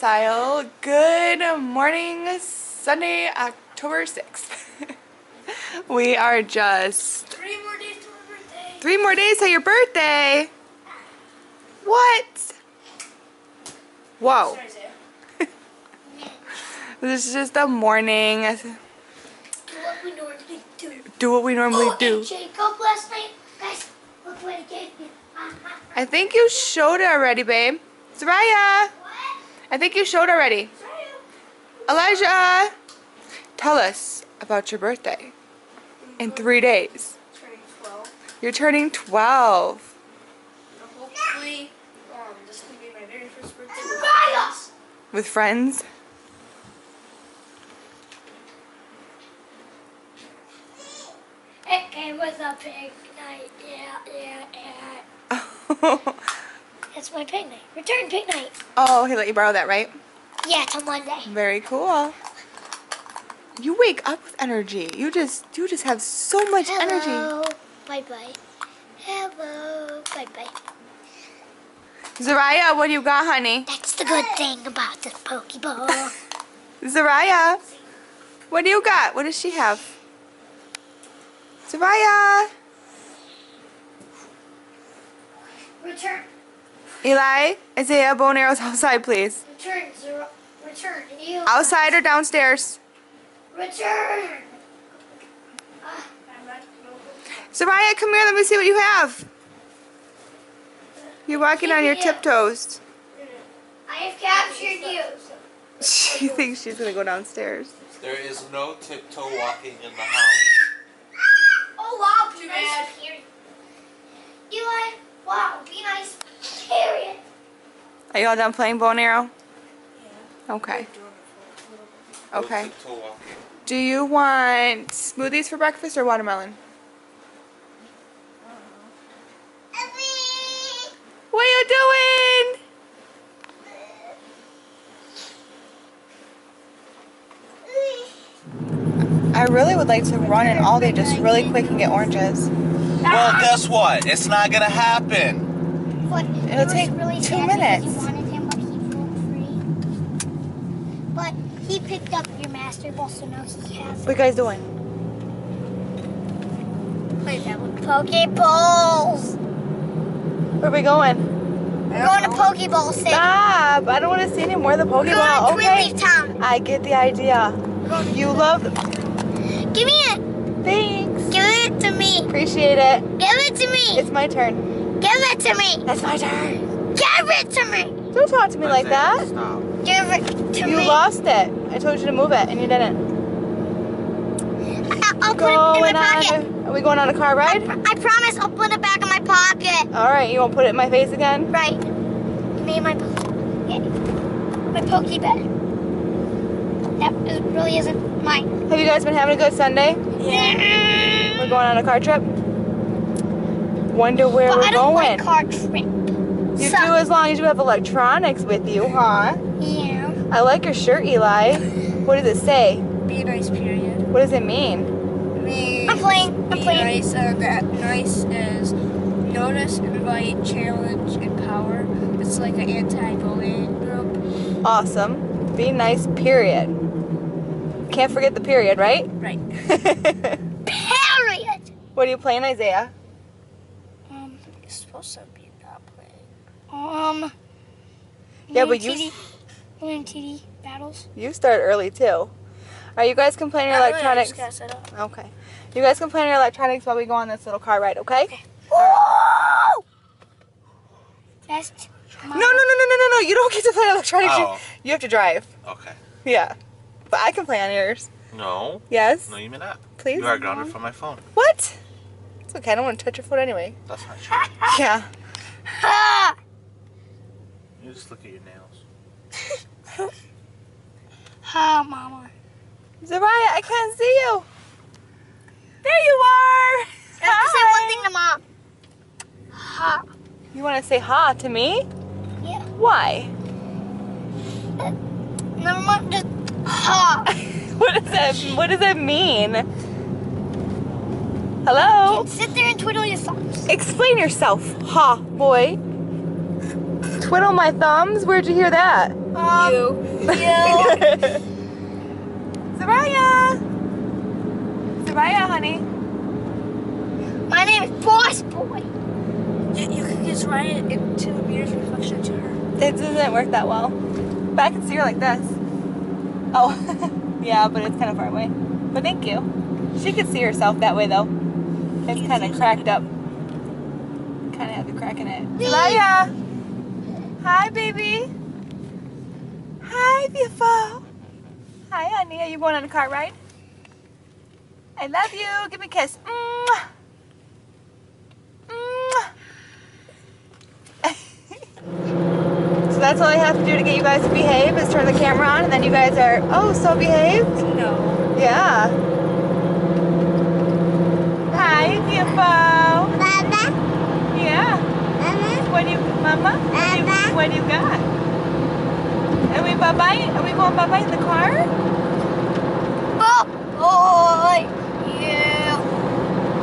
Good morning, Sunday, October 6th. we are just Three more days to my birthday. three more days till your birthday. What? Whoa. This is just a morning. Do what we normally do. Do what we normally oh, do. Jacob last night, guys, look what he gave me. I think you showed it already, babe. Soraya? I think you showed already. Elijah, tell us about your birthday in three days. Turning You're turning 12. Hopefully, um, this will be my very first birthday with friends. With friends? It was a big night. Yeah, yeah, yeah. It's my pig night. Return pig night. oh, he let you borrow that, right? Yeah, till Monday. Very cool. You wake up with energy. You just you just have so much energy. Hello. Bye bye. Hello. Bye bye. Zaraya, what do you got, honey? That's the good thing about this Pokeball. Zaraya, what do you got? What does she have? Zaraya, Return. Eli, Isaiah, bow and arrows outside, please. Return. Zero. Return. You. Outside or downstairs? Return. Ah, Zaraya, come here. Let me see what you have. You're walking on your tiptoes. I have captured you. She thinks she's gonna go downstairs. There is no tiptoe walking in the house. Oh wow, be nice. Eli, wow, be nice. Period. Are you all done playing bow and arrow? Yeah. Okay. Okay. Do you want smoothies for breakfast or watermelon? What are you doing? I really would like to run in day, just really quick and get oranges. Well, guess what? It's not gonna happen. But It'll take really two minutes. You wanted him, but he free. But he picked up your master ball, so now he has. What are you guys doing? Wait, that one. Pokeballs. Where are we going? We're going to Pokeball City. Stop! I don't want to see any more of the We're Pokeball. going to Okay. Town. I get the idea. We're going to- You love. Give me it. Thanks. Give it to me. Appreciate it. Give it to me. It's my turn. Give it to me. It's my turn. Give it to me. Don't talk to me like that. Stop. Give it to You me. You lost it. I told you to move it, and you didn't. I- I'll put it in my pocket. on. Are we going on a car ride? I promise I'll put it back in my pocket. All right. You won't put it in my face again. Right. Me and my yeah, my Pokeball. That really isn't mine. Have you guys been having a good Sunday? Yeah. We're going on a car trip. Wonder where But we're I don't going. like car trip. you so- do as long as you have electronics with you, huh? Yeah. I like your shirt, Eli. What does it say? Be nice, period. What does it mean? Me, I'm playing. I'm be playing. nice. Uh, that nice is notice, invite, challenge, empower. It's like an anti-bullying group. Awesome. Be nice, period. Can't forget the period, right? Right. Period. what are you playing, Isaiah? Um, you're supposed to be not playing. Um. Yeah, Balloon but you- TD, Bloons TD battles. You start early too. Are you guys complaining your Not really, I electronics? just gotta set up. Okay. You guys complain your electronics while we go on this little car ride, okay? Oh! Best. No, no, no, no, no, no, no. You don't get to play electronics. You- Oh. You have to drive. Okay. Yeah. But I can play on yours. No. Yes? No, you may not. Please? You are grounded from my phone. What? It's okay. I don't want to touch your foot anyway. That's not true. Yeah. Ah! You just look at your nails. Ha, mama. Zariah, I can't see you. There you are. I have to say Hi. one thing to mom. Ha. You want to say ha to me? Yeah. Why? Never mind. Just ha. what does that What does that mean? Hello? Sit there and twiddle your thumbs. Explain yourself, ha, boy. Twiddle twiddle my thumbs? Where'd you hear that? Um, you. You. Soraya! Soraya, honey. My name is Boss Boy. You, you can just write it into the mirror's reflection to her. It doesn't work that well. But I can see her like this. Oh, yeah, but it's kind of far away. But thank you. She could see herself that way though. It's kind of cracked up. Kind of have the crack in it. Soraya! Hi, baby. Hi, beautiful. Hi, honey. Are you going on a car ride? I love you. Give me a kiss. Mwah. Mwah. so that's all I have to do to get you guys to behave is turn the camera on and then you guys are, oh, so behaved? No. Yeah. Hi, beautiful. Baba. Yeah. Mama. What do you, mama? What do you, what do you got? Are we bye-bye? Are we going bye-bye in the car? Oh, boy. Yeah.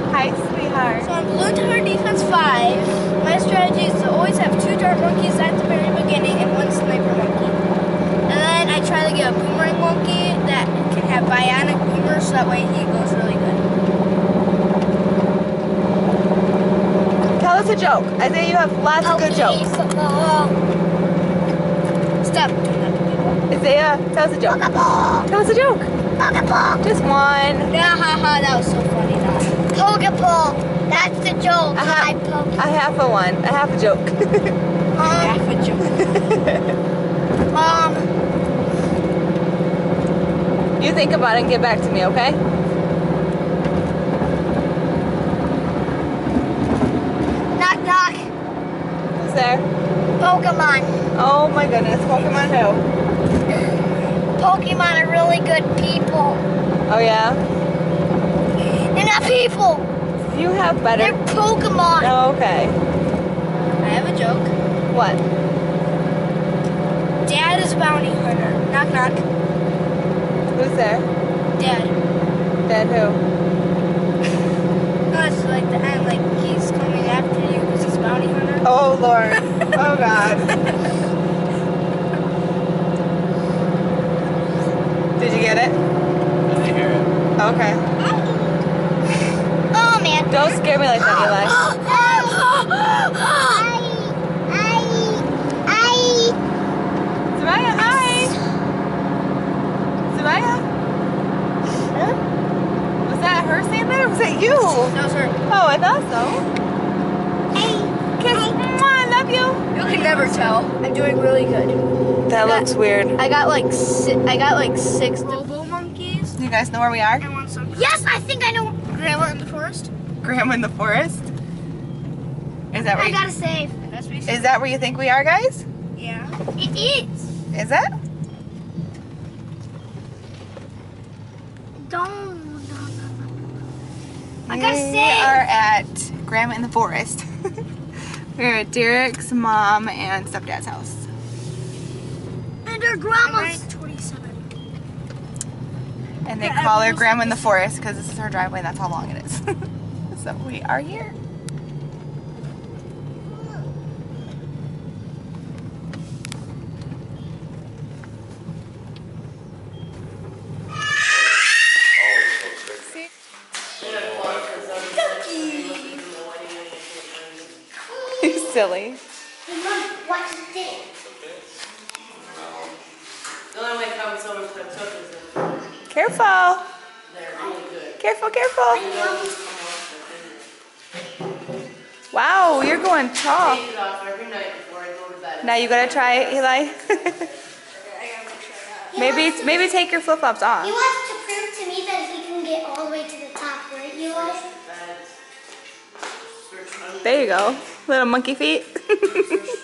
Hi, sweetheart. So on Bloons Tower Defense 5, my strategy is to always have two dart monkeys at beginning and one sniper monkey. And then I try to get a boomerang monkey that can have bionic boomers so that way he goes really good. Tell us a joke. Isaiah, you have lots of good Okay, jokes. football. Stop doing that to. Isaiah, tell us a joke. Pokeball. Tell us a joke. Pokeball. Just one. Yeah, haha, that was so funny. Pokeball. That's the joke. Uh-huh. I poke. A half a one. A half a joke. Um, Half a joke. um, you think about it and get back to me, okay? knock knock. Who's there? Pokemon. Oh my goodness. Pokemon who? Pokemon are really good people. Oh yeah? They're not people. You have better. They're Pokemon. Oh, okay. I have a joke. What? Dad is a bounty hunter. Knock knock. Who's there? Dad. Dad who? No, it's like the end, like he's coming after you because he's a bounty hunter. Oh Lord. oh God. Did you get it? I hear it. Okay. Oh man. Don't scare me like that, Eli. Oh, Soraya, hi. Soraya, was that her saying that or was that you? No, sir. Oh, I thought so. Kiss. Mwah, I love you. You can never tell. I'm doing really good. That looks weird. I got like si- I got like six robo monkeys You guys know where we are? and one some Yes, I think I know. grandma in the forest. Grandma in the forest. Is that where? I You, gotta save. And that's basically is that where you think we are, guys? yeah. It is. Is that? Don't. I gotta we save. are at Grandma in the forest. We're at Derek's mom and stepdad's house. And her grandma's. at 27. And they Yeah, call her Grandma in the Forest because this is her driveway and that's how long it is. so we are here. You silly. What's this? The only way comes over to cook is if Careful. they're really good. Careful, careful. Wow, you're going tall. Take it off every night before I go to bed. Now you gotta try it, Eli. maybe maybe take your flip flops off. To prove to me that he can get all the way to the top, right, Eli? Beds. Search under There you go. Little monkey feet.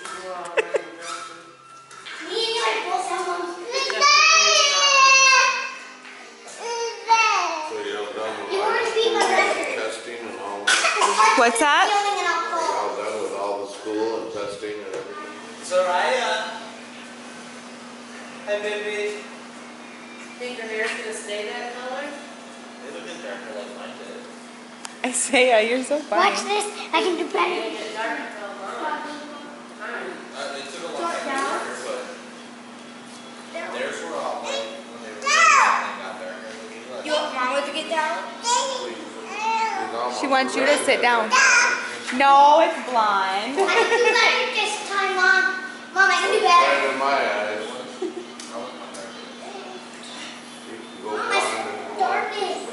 What's that? All done with all the school and testing and everything. Soraya. Hi, baby. Think your hair's gonna stay that color? They look darker like mine did. Isaiah, uh, you're so funny. Watch this. I can do better. Down. You want mama to get down? She wants you to sit down. No, it's blind. I can do better this time, Mom. Mom, I can do better. Right in my eyes. You can go Mom, it's blind. darkest.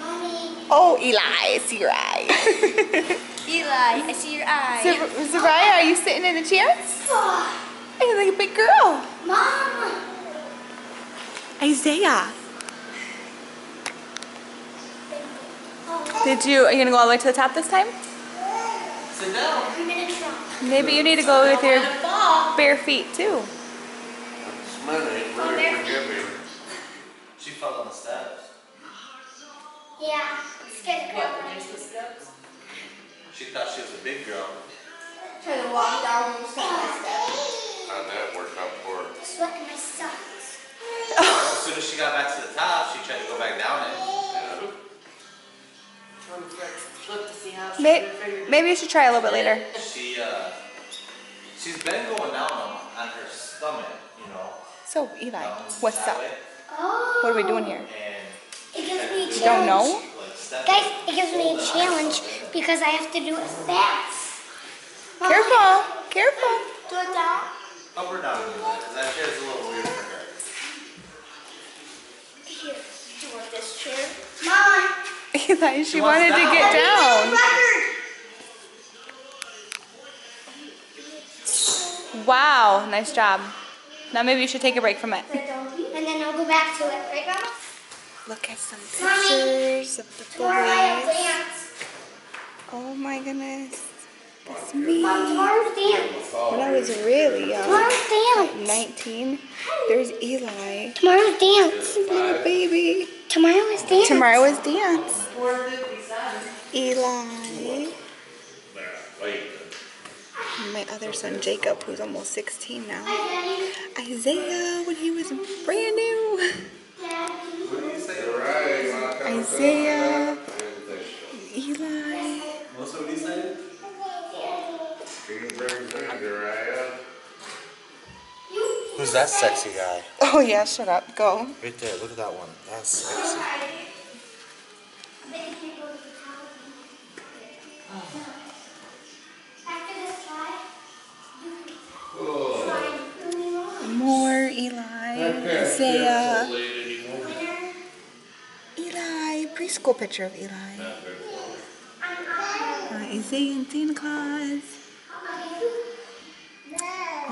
Mommy. Oh, Eli, I see your eyes. Eli, I see your eyes. Zar- Zariah, are you sitting in the chairs? You're like a big girl. Mom. Isaiah, did you? Are you gonna go all the way to the top this time? Sit down. I'm gonna try. Maybe you need to go with your bare feet too. This man ain't oh, really. She fell on the steps. Yeah, it's good. What, next to steps? She thought she was a big girl. Trying to walk down those steps. How'd that work out for her? Sweat in my socks. As soon as she got back to the top, to see how she Maybe, figured it maybe you should try a little bit later. She, uh, she's been going down on, on her stomach, you know. So, Eli, what's that up? way, Oh. What are we doing here? And It gives me a challenge. You don't know? Guys, it gives me a challenge because I have to do it fast. Mom, Careful, careful. Do it down. Up or down, because that chair's a little weird for her. Here. Do you want this chair? Mom. Eli, she wants wanted to get down. Wow, nice job. Now maybe you should take a break from it. And then I'll go back to it. Right, Mama? Look at some Mommy. pictures of the Tomorrow I have boys. Oh my goodness. That's me. Mom, tomorrow's dance. When I was really young, Tomorrow's dance. 19, there's Eli. Tomorrow's dance. Little baby. Tomorrow is dance. Tomorrow is dance. Four fifty seven. Eli. My other son Jacob, who's almost 16 now. Isaiah, when he was brand new. You're right, you wanna come Isaiah. I didn't think so. Eli. What's what he said? You can bring food, Uriah. Who's that sexy guy? Oh yeah, shut up. Go. Right there, look at that one. That's sexy. After More Eli. Isaiah. Eli. Preschool picture of Eli. Uh, Isaiah and Santa Claus.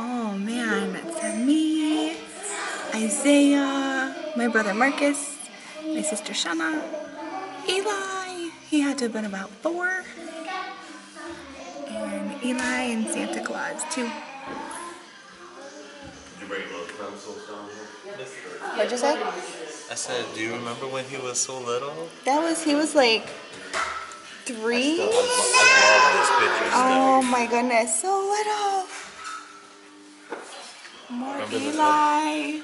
Oh man, that's me. Isaiah. My brother Marcus. My sister Shanna. Eli. He had to have been about four. And Eli and Santa Claus too. Did you bring those pencils down here? What'd you say? I said, do you remember when he was so little? That was he was like three. I love this picture Oh my goodness, so little. More Remember Eli.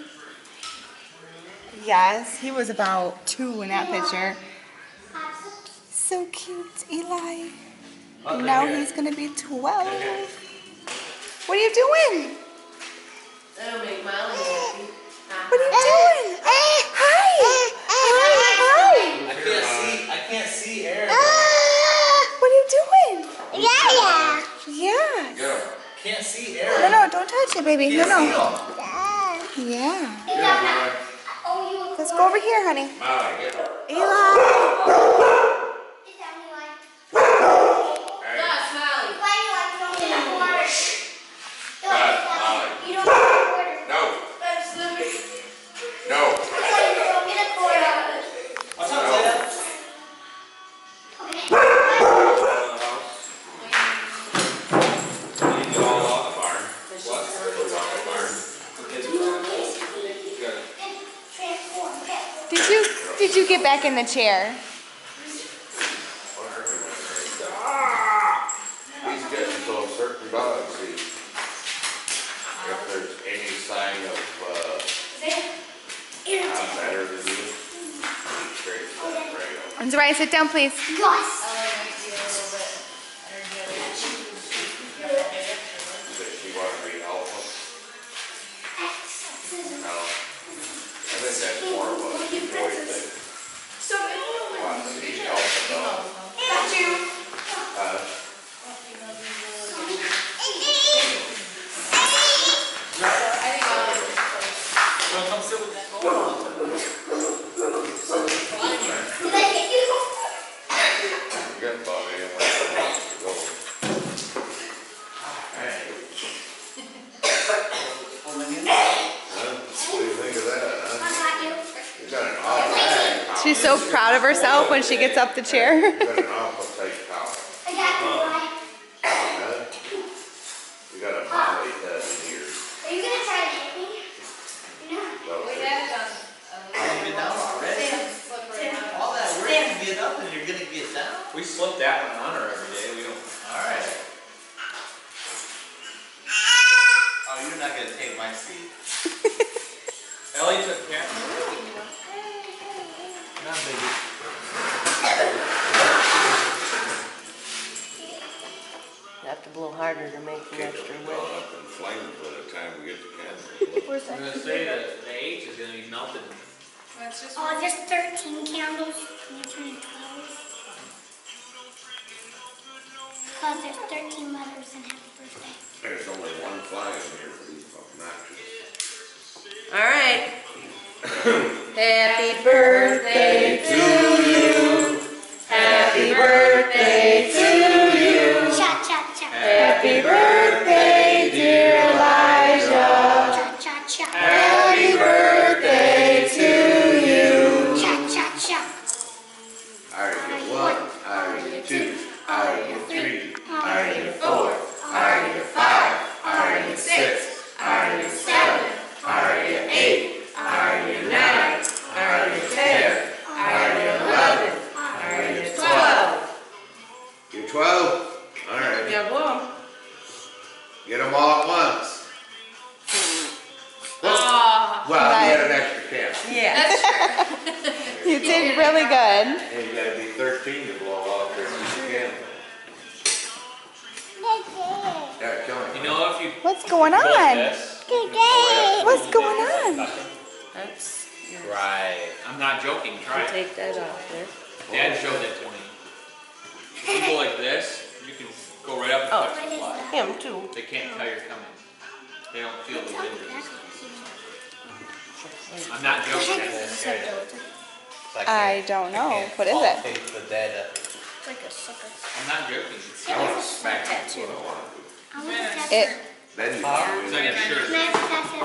Yes, he was about two in that picture. So cute, Eli. Oh, And now here. he's gonna be 12. What are you doing? That'll make Miley happy. What are you uh-huh. doing? Uh-huh. Eh, uh-huh. Hi! Hi! I can't see. I can't see Aaron. Ah, what are you doing? Yeah, yeah. Yes. Yeah. Can't see No, Aaron. no, don't touch it, baby. No, Can't see no. him. Yeah. Yeah, Let's go over here, honey. Molly, get up. Eli. In the chair? He's getting to a certain dog, see. If there's any sign of, uh, I'm better than you, he's straight to that rail. And Zariah, sit down, please. Gus. Does she wanna be alpha? No. I think that's more of a boy thing. proud of herself when she gets up the chair. Got an awful tight collar. I got you, boy. Huh? You got a molly head in here. Are you gonna try to hit me? No. Well, Are you get down already? All that work to get up and you're gonna get down? We slip that one on her every day. We don't. Alright. Oh, you're not gonna take my seat. Ellie took care. Not biggie. You have to blow harder to make the Kids extra will be wind. going up in flames by the time we get to Kansas. I'm gonna say that the H is gonna be melted. That's just Oh, there's 13 candles. Can you turn it 12? Because there's 13 letters in happy birthday. There's only one fly in here for these obnoxious. All right. Happy birthday to you. Happy birthday you Nice. get an extra can. Yeah. You did really good. And you gotta be thirteen to blow off this can. Yeah. You know, if you What's going on? this. What's going on? That's yours. Right. I'm not joking. Try it. Take that off there. Dad showed it to me. If you go like this, you can go right up and Oh. touch the fly. Him too. They can't tell you're coming. They don't feel the wind resistance. I'm not joking. That's I don't know. can't What is it? taste the data. It's like a sucker. I'm not joking. I wanna smack you with what I wanna do. I want a tattoo. It. Then you can do anything, shirt. Can I have a tattoo?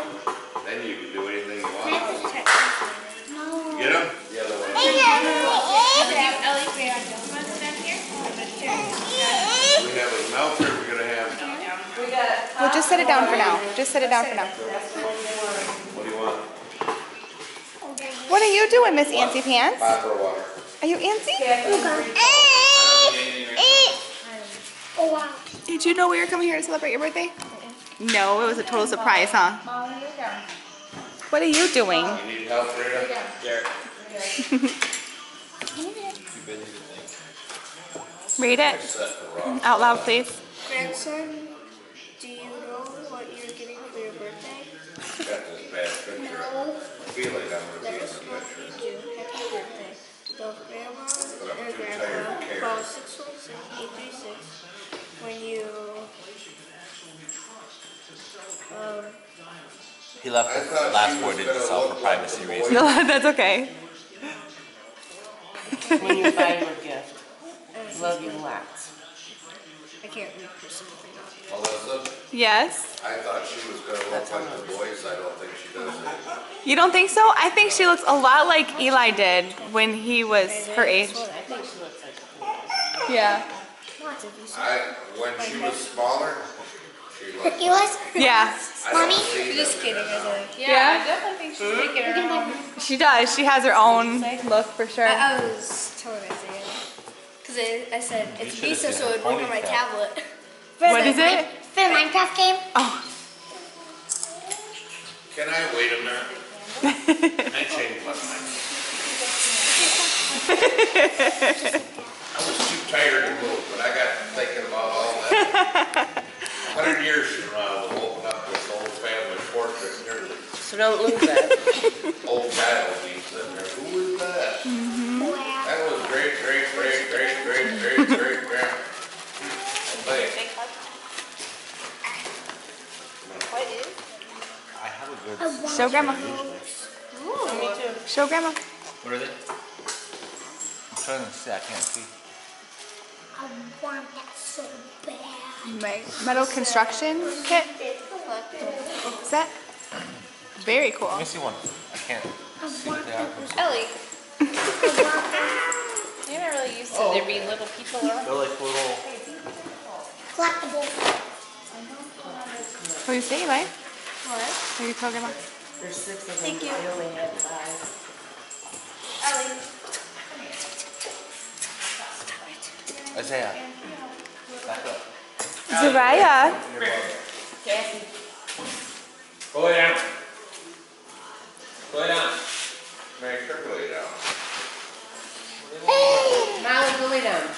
then you can do anything you want. have? No. Get them? The other way. We have a melter, we're gonna have, Well, just set it down for now. Just set it down for now. what do you want? What are you doing, Miss Antsy Pants? Hot or water? Are you antsy? Eh, eh. Oh wow. Did you know we were coming here to celebrate your birthday? No, it was a total surprise, huh? What are you doing? You need help, Rita? Garrett. Read it Set the rock. out loud, please. Grandson, do you know what you're getting for your birthday? Got this bad picture. I feel like I'm gonna be in the Next one, picture. thank you. Happy birthday. Love grandma But I'm and too tired grandpa. to care. Call six one six eight three six when you He left the last she word in gonna himself for privacy reasons. No, that's okay. When you buy your gift. Love you lots. I can't read personally. Melissa, Yes. I thought she was gonna look like the boys, I don't think she does anymore. You don't think so? I think she looks a lot like Eli did when he was her age. I think she looks like Yeah. I, when she was smaller, she looked. You was? Yeah. I don't Mommy? Just kidding, in I was like, Yeah. I definitely think she's making hmm? her own. She does. She has her own look for sure. I, I was telling Isaiah. Because I, I said, it's should've Visa, seen so her it worked on my ponytail. tablet. What is it? For the Minecraft game? Oh. Can I wait a minute? I changed my mind. I was too tired to move, but I got thinking about all that. A Hundred years from now, we'll open up this old family portrait here. So don't lose that. Old guy will be sitting there, who is that? Wow. That was great, great, great, great, great, great, great grand. Thank I have a good. Show grandma. Me too. Show grandma. What are they? I'm trying to see. I can't see. I want that so bad. My metal construction kit. Set. Very cool. Let me see one. I can't see want what they are. that. Ellie, You're not really used to there being little people around. They're like little. Collectible. What do you say, Eli? What? What are you talking about? There's six of them. Thank you. I only had five. Isaiah. Back. Zariah. Cassie. Go lay down. Go lay down. Make sure lay down. Molly, go lay down.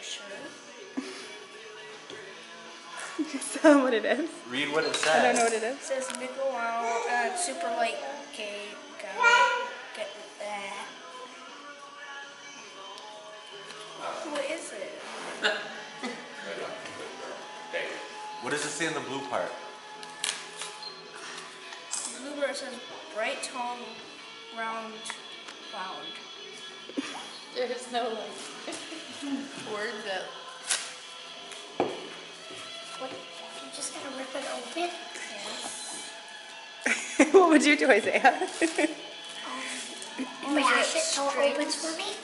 Is it like a shirt? Just tell them what it is. Read what it says. I don't know what it is. It says Nickel Wow, uh, super light cake. Uh, get that. What is it? right on. Good girl. Hey, What does it say in the blue part? Bluebird says bright tone, round, round. There's no like word that. What? You're just gonna rip it open? what would you do, Isaiah? And mash it um, so it opens for me?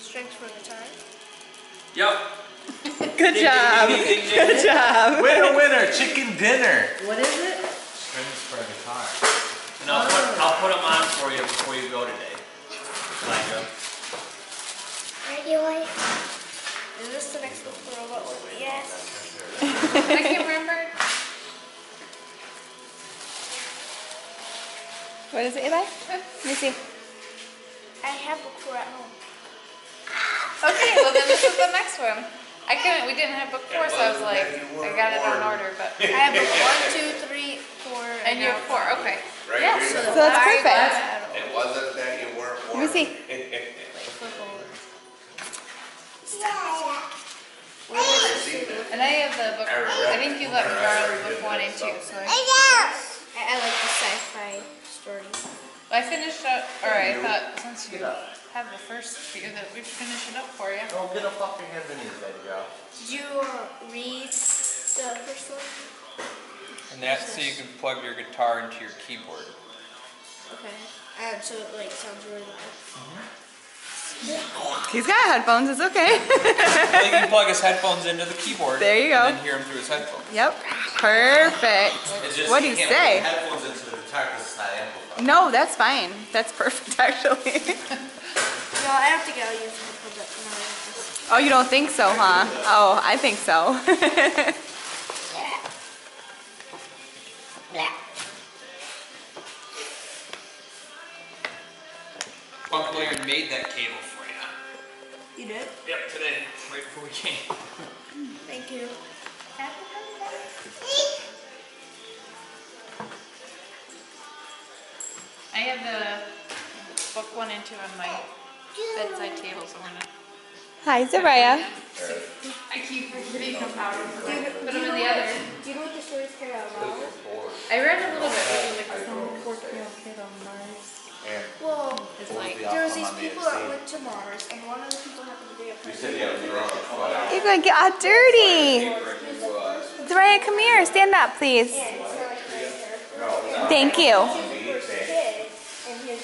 Strings for guitar. Yep. Good job. Good job. Winner, winner, chicken dinner. What is it? Strings for a guitar. And I'll put, I'll put them on for you before you go today. Elijah. Right, Eli? Is this the next robot one? Yes. I can't remember. What is it, Eli? Let me see. I have a four at home. Okay, well then this is the next one. I couldn't, we didn't have book four, so I was like, I got it on order, but. I have a one, two, three, four, And you have four, okay. Right Yeah, here. so So that's I- perfect. It wasn't that you weren't Let me warm. see. And I have the book, I think you let me borrow book one and two, so I, I, I like the sci-fi story. I finished up, or I thought, since you have the first few, that we'd finish it up for you. Oh, get up off your hands and knees, baby girl. Did you uh, read the first one? And that's so you can plug your guitar into your keyboard. Okay. And so it like sounds really loud. He's got headphones. It's okay. Well, you can plug his headphones into the keyboard. There you go. And then hear him through his headphones. yep. Perfect. Just What do you you say? headphones into the guitar because it's not amplified. No, that's fine. That's perfect, actually. No, I don't think I'll use the headphones up now. like this. oh, you don't think so, huh? Oh, I think so. Funk Lawyer made that cable for you. You did? Yep, today, right before we came. Thank you. Happy birthday. I have the book one and two on my bedside table, so I'm gonna. Hi, Zariah. I keep forgetting about them. Put them in the other. Do you know what the story's called out loud? I read a little bit, it was like And Well, It's like, there was these people that went to Mars, and one of the people happened to be a You person. said you had a drunk flag. You're gonna get all dirty. Zariah, come here. Stand up, please. Thank you.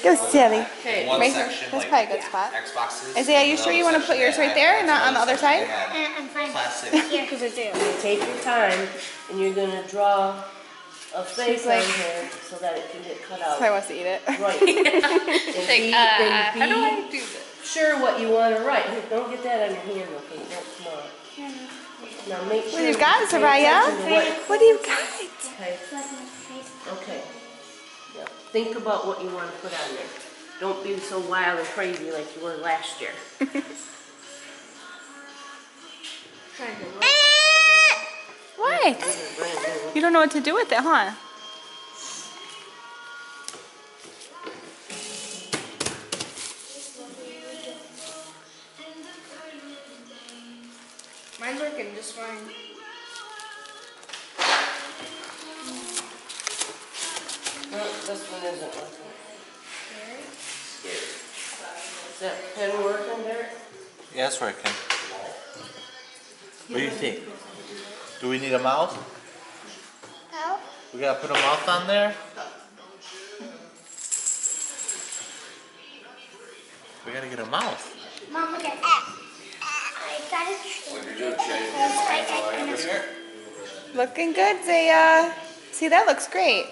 Go silly. okay, Right here. That's probably a good spot. Xboxes. Isaiah, you sure you wanna put yours right there and not on the other side? that had I'm fine. Classic. Because it's there. Take your time and you're gonna draw a face She's like- on here so that it can get cut out. Probably wants to eat it. Right. And like, be- uh, and how do be I do this? Sure what you wanna write. Here, Don't get that on your hand, okay? Don't, come on. Now make sure. What do you got, pay Soraya? attention to what- What do you got? Okay, Like my face. okay. Yeah, think about what you wanna put on there. Don't be so wild and crazy like you were last year. Trying to write. What? You don't know what to do with it, huh? Mine's working just fine. No, This one isn't working. Is that pen working there? Yeah, it's working. What do you think? Do we need a mouth? No. We gotta put a mouth on there? We gotta get a mouth. Mom, look at that. Looking good, Zaya. See, that looks great.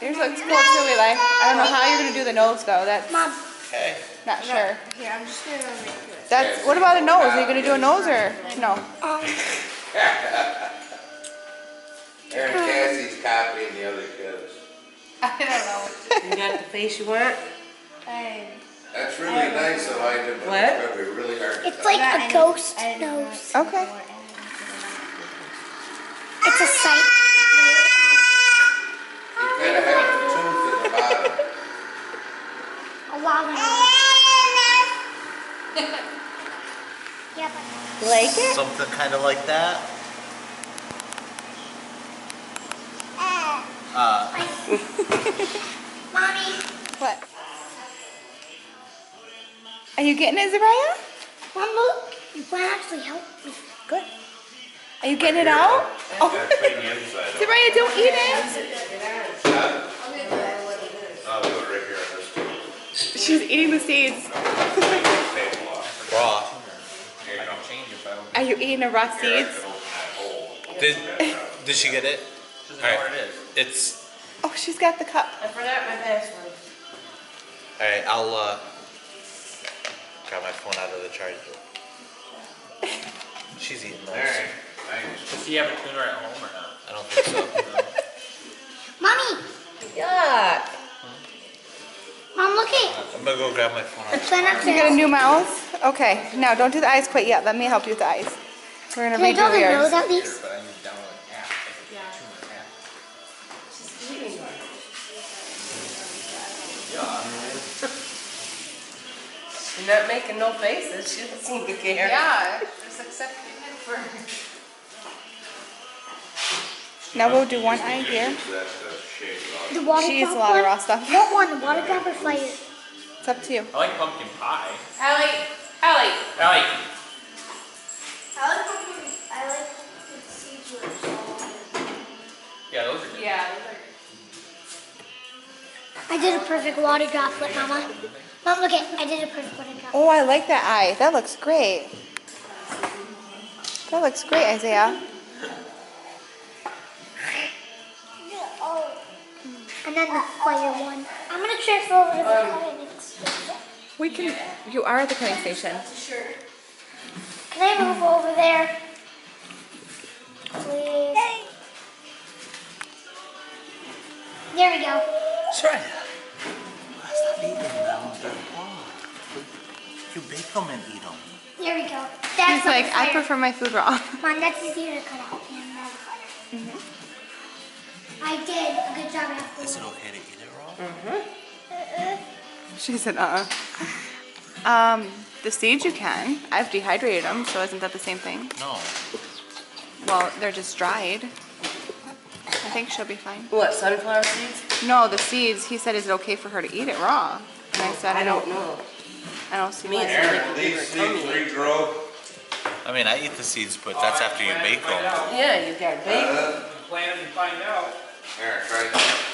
Yours looks cool too, Eli. I don't know how you're gonna do the nose though. That's Mom, Okay. not sure. Here, I'm just gonna make it. That's what about a nose? Are you gonna do a nose or no? um, Aaron Cassie's copying the other kids. I don't know. You got the face you want? I, That's really nice of Ida, but What? it's gonna be really hard to it's tell. like a ghost nose. Okay. It's a sight. You gotta have the tooth in the bottom. A lot of Yeah, but like it? Something kinda like that. Uh, mommy, What? Are you getting it, Zariah? mom, look. You can actually help me. Good. Are you getting it out? Oh, That's right the inside. Zariah, don't eat it. I'll do it right here on this too. She's eating the seeds. Table off. raw. Here you go. Change it, but I don't Are you eating the raw seeds? Open that hole. Did, did she get it? doesn't know what it is. It's, Oh, she's got the cup. I forgot my password. alright, I'll, uh, grab my phone out of the charger. She's eating those. Alright, thanks. Does he have a tuner at home or not? I don't think so. Mommy, Yuck. mom, look at I'm gonna go grab my phone the out. plan up You got a new mouth? Okay, now don't do the eyes quite yet. Let me help you with the eyes. We're gonna Can I read draw your the nose ears. at least? But I need to download an app, like a tuner app. You're not making no faces. She doesn't seem to care. Yeah, just accept it for. Now we'll do one eye here. That's the shade off. The water She eats a lot of one? raw stuff. What one? The water drop or fire? It's up to you. I like pumpkin pie. Ellie, Ellie. Ellie, I like pumpkin, I like the seeds yeah, those are good. Yeah. I did a perfect water droplet, Mama. Mom, look at I did a perfect water droplet. Oh, I like that eye. That looks great. That looks great, Isaiah. And then the fire one. I'm gonna transfer over to the cutting station. We can. You are at the cutting station. Sure. Can I move over there? Please. There we go. Sorry. Stop eating them. They're. You bake them and eat them. There we go. That's He's like, I prefer my food raw. Mom, that's easier to cut out. And that's. I did a good job after. Is it okay to eat it raw? Mm-hmm. Uh-uh. She said, uh uh Um, the seeds you can. I've dehydrated them, so isn't that the same thing? No. Well, they're just dried. I think she'll be fine. What, sunflower seeds? No, the seeds, he said, is it okay for her to eat it raw? And I said, I I don't don't, know. I don't see Me, why. Aaron, like these seeds regrow. I mean, I eat the seeds, but that's after you bake them. Yeah, you got bacon. Uh, Plan and find out. Aaron, try that.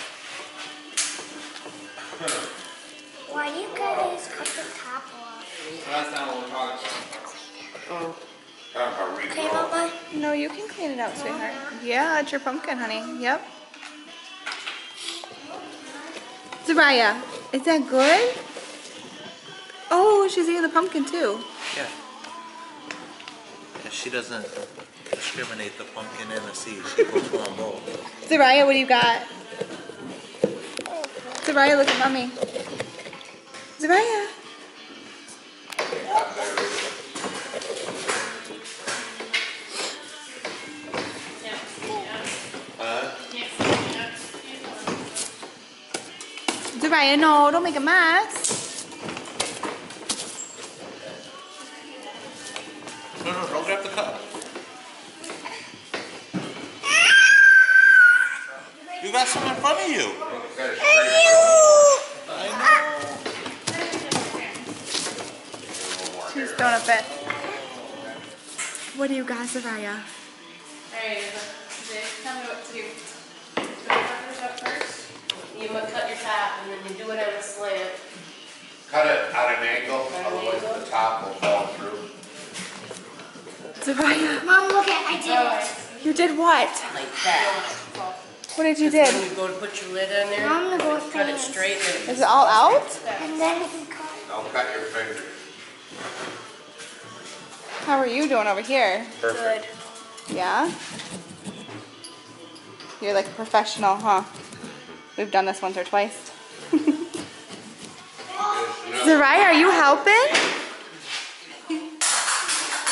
Why do you guys cut the top off? That's not what we're talking about. Oh, Okay. Mama. No, you can clean it out, sweetheart. Yeah, it's your pumpkin, honey. Yep. Zariah, is that good? Oh, she's eating the pumpkin too. Yeah. Yeah, she doesn't discriminate the pumpkin and the seed. She goes for them both. Zariah, what do you got? Zariah, look at mommy. Zariah. Zariah, no, don't make a mess. Soraya? Alright, Jay, tell me what to do. Put the peppers up first. You must cut your top and then you do it on a slant. Cut it at an angle, otherwise the top will fall through. Soraya, Mom, look at I did it. you did what? Like that. What did you do? you go to put your lid on there, Now I'm gonna go cut it straight Is it all out? And then we can cut. Don't cut your fingers. How are you doing over here? Perfect. Yeah? You're like a professional, huh? We've done this once or twice. Zarai, are you helping?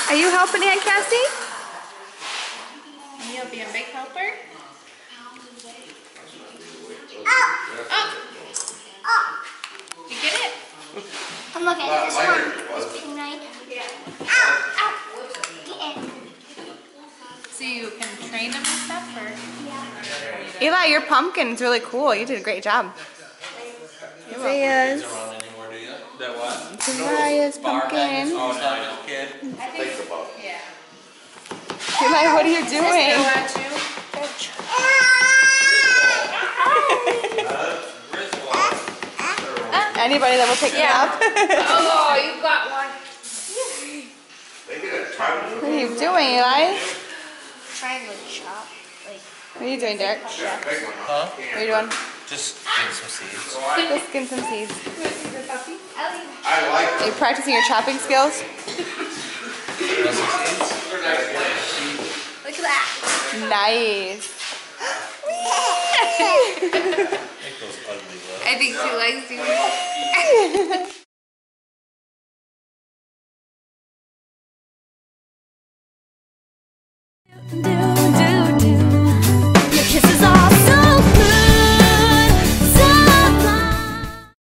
Are you helping Aunt Cassie? You'll be a big helper? Oh. Did you get it? I'm looking at Lot this lighter one. than it pink knight. Ow! Ow! Get in. So you can train them and stuff, or? Eli, your pumpkin's really cool. You did a great job. Zaya's, Around anymore, do you? That what? Zariah's pumpkin. Oh, no, no. Think. Yeah. Eli, what are you doing? Uh, Anybody that will pick it up? Oh, you got one. They get a ton. What are you doing, Eli? Trying to chop. Like, What are you doing, Derek? Yeah, big one. Huh? What are you doing? Just getting some seeds. Just getting some seeds. I like Are you practicing your chopping skills? Want some seeds? look at that. Nice. Make I think she likes you. do